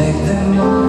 make them all